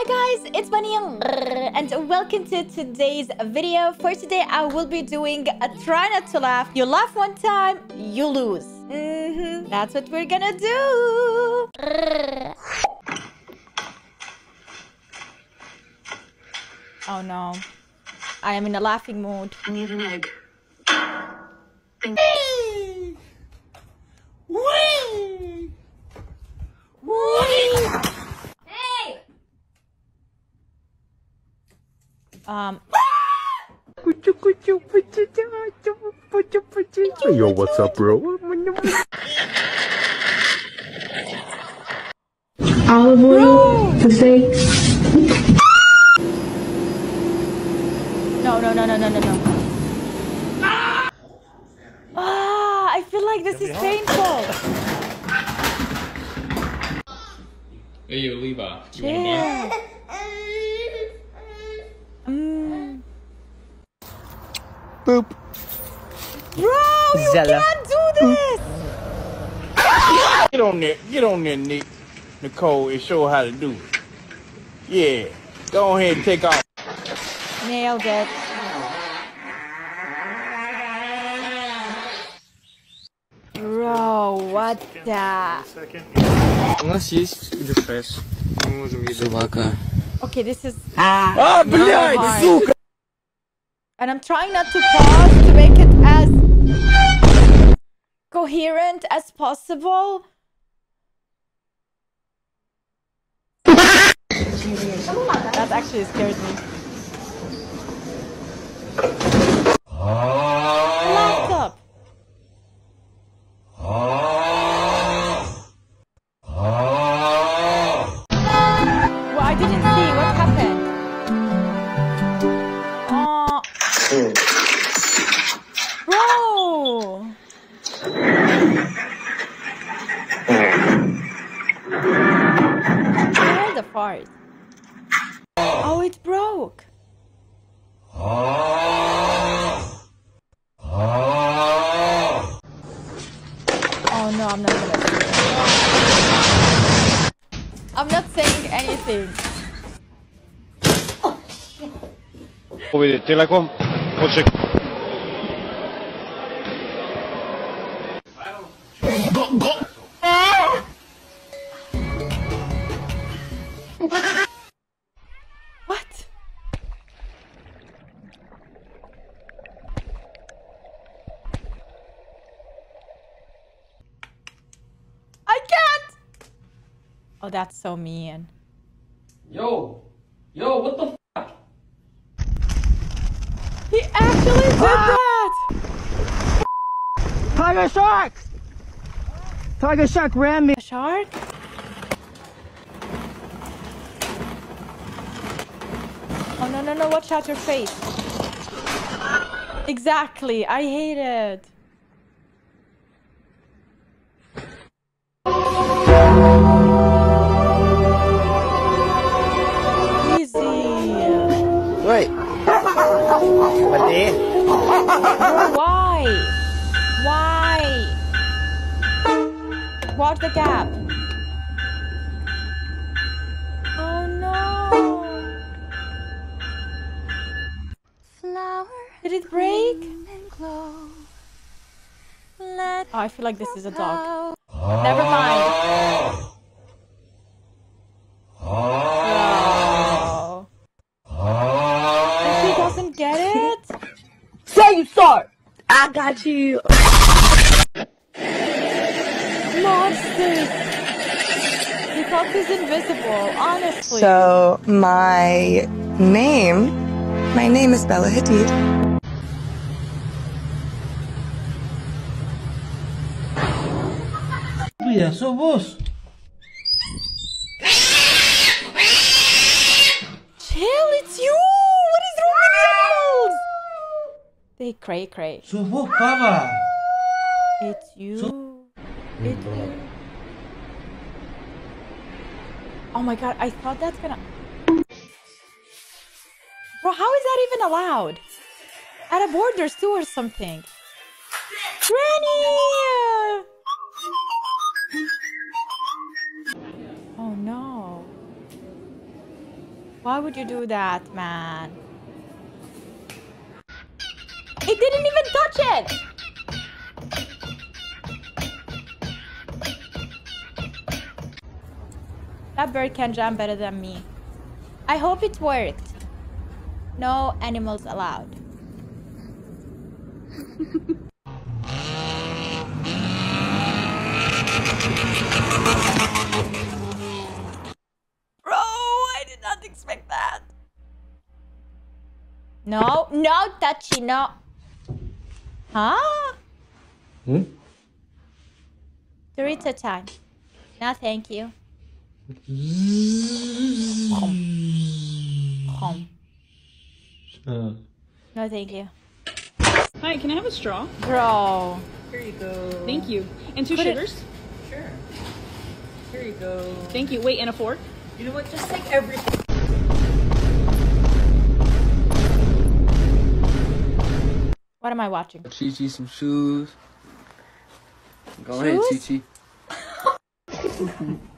Hi guys, it's Bunny and welcome to today's video. For today, I will be doing a try not to laugh. You laugh one time, you lose. Mm -hmm. That's what we're gonna do. Oh no. I am in a laughing mood. I need an egg. Thank Um, Yo, what's up, bro? olive oil, the steak. no, no, no, no, no, no, no. Ah, I feel like this is painful. Hey, you Levi. You want a bun? Chill. Mm. Boop. Bro, you Zella. can't do this. Get on there, get on there, Nick, Nicole, and show her how to do it. Yeah, go ahead and take off. Nailed it. Bro, what the? У нас есть дешес. Мы можем ездить. Собака. Okay, this is. А, блядь, hard. сука! And I'm trying not to pause to make it as coherent as possible. that actually scared me. Povedete, Telekom, poček. What? I can't! Oh, that's so mean. Yo! Yo, what the fuck? He actually did that! Tiger shark! Tiger shark ran me. A shark? Oh, no, no, no, watch out your face. Exactly, I hate it. Watch the gap. Oh no. Did it break? Oh, I feel like this is a dog. Never mind. Oh. And she doesn't get it? Say you start. I got you. Monsters! He thought he's invisible, honestly. So my name, my name is Bella Hadid. Я sou vos. Chill, it's you! What is wrong with animals? They cray cray. Sou vos, papa. It's you. It's you. Mm-hmm. Oh my god, I thought that's gonna. Bro, how is that even allowed? At a board, there's two or something. Granny! Oh no. Why would you do that, man? It didn't even touch it! That bird can jump better than me. I hope it worked. No animals allowed. Bro, I did not expect that. No, no, touchy, no. Huh? Hmm? Dorito time. No, thank you. Home. Uh, No, thank you. Hi, can I have a straw? Bro. Here you go. Thank you. And two Put it- sugars? Sure. Here you go. Thank you. Wait, and a fork? You know what? Just take everything. What am I watching? Chi Chi some shoes. Go ahead, Chi Shoes? Chi.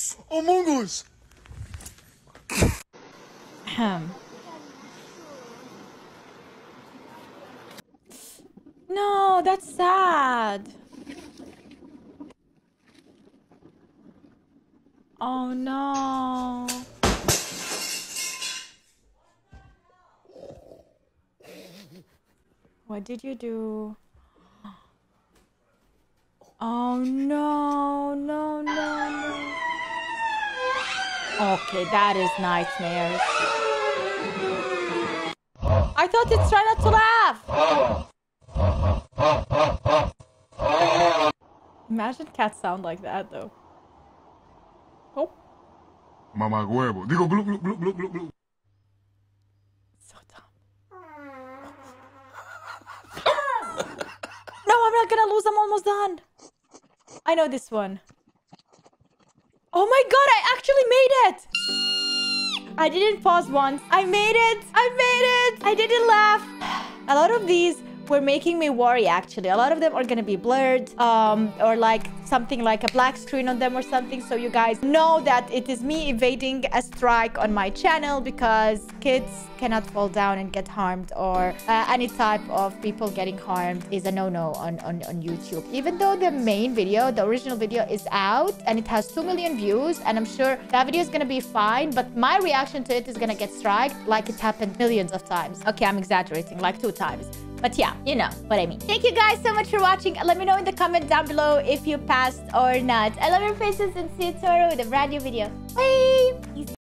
Us! Among Us! Ahem. No, that's sad. Oh no. What did you do? Oh no, no, no, no. Okay, that is nightmares. I thought it's trying not to laugh. Imagine cats sound like that though. Oh, Mamá huevo. Digo, glu, glu, glu, glu, glu, glu. so dumb. no, I'm not gonna lose. I'm almost done. I know this one. Oh my god, I actually made it! I didn't pause once. I made it! I made it! I didn't laugh. A lot of these were making me worry actually. A lot of them are gonna be blurred um, or like something like a black screen on them or something. So you guys know that it is me evading a strike on my channel because kids cannot fall down and get harmed or uh, any type of people getting harmed is a no-no on, on, on YouTube. Even though the main video, the original video is out and it has 2 million views and I'm sure that video is gonna be fine, but my reaction to it is gonna get striked like it happened millions of times. Okay, I'm exaggerating, like two times. But yeah, you know what I mean. Thank you guys so much for watching. Let me know in the comment down below if you passed or not. I love your faces and see you tomorrow with a brand new video. Bye!